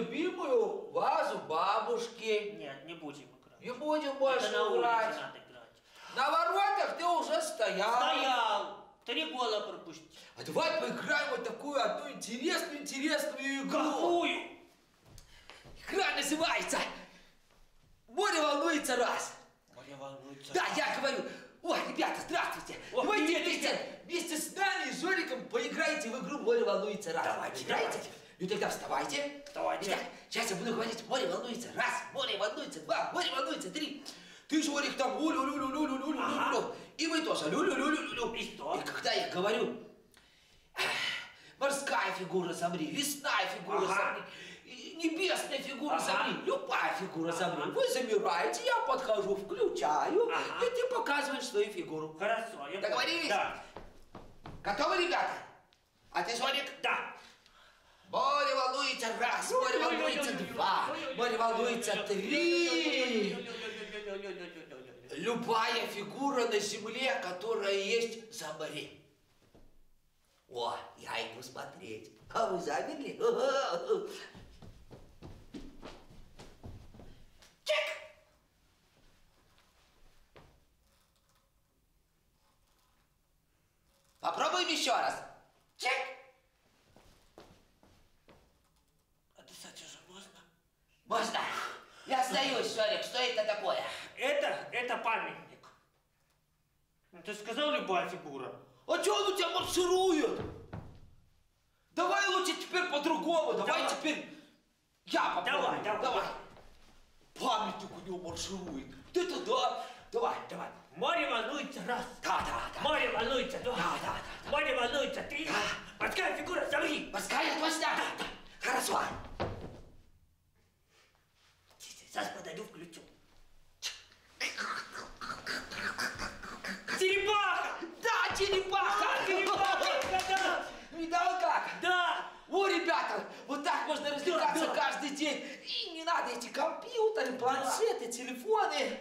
любимую вазу бабушки. Нет, не будем играть. Не будем Это больше на улице играть. надо играть. На воротах ты уже стоял. Стоял. Три гола пропустил. А давай поиграем вот такую одну интересную, интересную игру. Какую? Игра называется «Море волнуется раз». Море волнуется. Да, я говорю, ой, ребята, здравствуйте. О, Давайте привет, вместе, вместе с нами и Жориком поиграете в игру «Море волнуется раз». Давайте, Играете? давайте. Ну тогда вставайте. Вставайте. Итак, сейчас я буду говорить «Море волнуется раз», «Море волнуется два», «Море волнуется три». Ты, Жорик, там улю лю лю лю лю лю лю лю И вы тоже лю лю лю лю лю И что? И когда я говорю «Эх, Морская фигура замри, лесная фигура Ага. замри, и небесная фигура Ага. замри, любая фигура Ага. замри. Вы замираете, я подхожу, включаю, Ага. и ты показываешь свою фигуру. Хорошо. я Договорились? Да. Готовы, ребята? А ты, Жорик? Да. Море волнуется раз, море волнуется два, море волнуется три. Любая фигура на земле, которая есть за море. О, я иду смотреть. А вы замерли? Чек! Попробуем еще раз. Чек! А дышать уже можно? Можно? Я сдаюсь, Шарик, что это такое? Это, это памятник. Ты сказал любая фигура. А что он у тебя марширует? Давай лучше теперь по-другому, давай, Давай. теперь я попробую. Давай, давай. Памятник у него марширует. Вот это да. Давай, давай. Море волнуется раз. Да, да, да. Море волнуется два. Да, да, да, Море волнуется три. Да. Морская фигура, замри. Морская точно? Хорошо. Сейчас подойду, включу. Черепаха! Да, черепаха! Черепаха! Да! Видал как? Да! О, ребята, вот так можно развлекаться да. каждый день. И не надо эти компьютеры, планшеты, телефоны.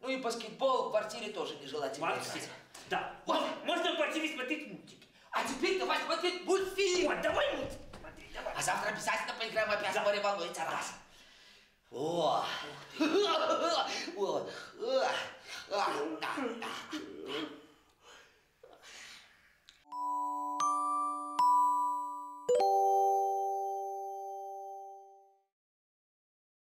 Ну и баскетбол в квартире тоже нежелательно Вообще. играть. Да. Вот. Можно- в квартире смотреть мультики. А теперь давай смотреть мультфильм. Вот, давай мультики смотреть, давай. А завтра обязательно поиграем опять Да. в море волнуется раз. 哇！我我。